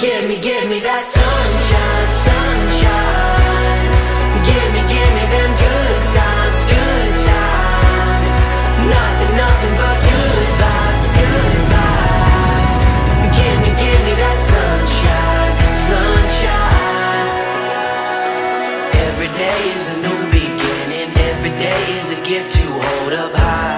Give me, give me that sunshine, sunshine. Give me, give me them good times, good times. Nothing, nothing but good vibes, good vibes. Give me, give me that sunshine, sunshine. Every day is a new beginning. Every day is a gift to hold up high.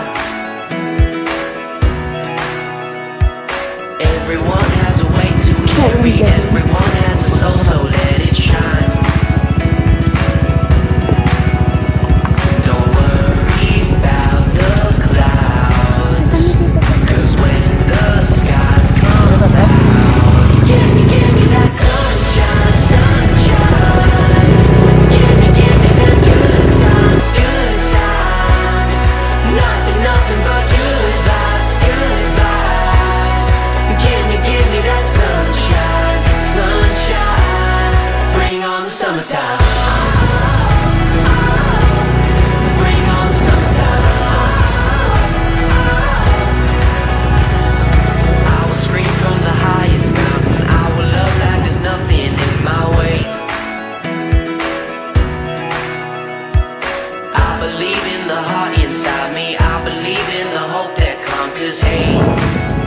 Believe in the heart inside me. I believe in the hope that conquers hate.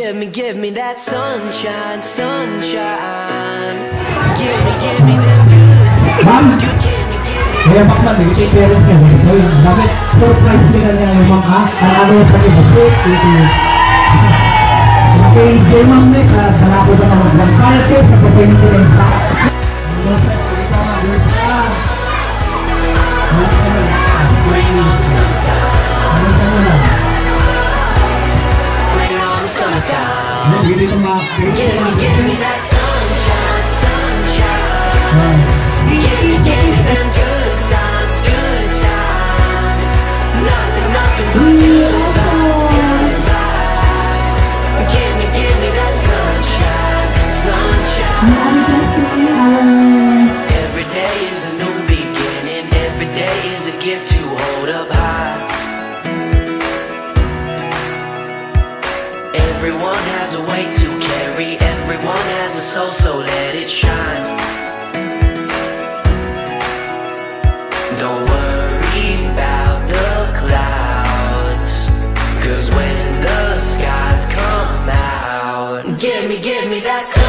Give me, give me that sunshine, sunshine. Give me, give me them good times. Good, give me, give me. Kaya mas nag-ibig parents niya. Surprise nila niya yung mga sarado sa mga food, ito. Okay, Jay Ma'am Nick, sarado sa mga magpapayat kayo sa papayin ko Give me, that sunshine, sunshine. Give me, give me them good times, good times. Nothing, nothing. Give me, give me that sunshine, sunshine. Every day is a new beginning. Every day is a gift hold up high. Everyone has a way to Everyone has a soul, so let it shine. Don't worry about the clouds. Cause when the skies come out, give me, give me that.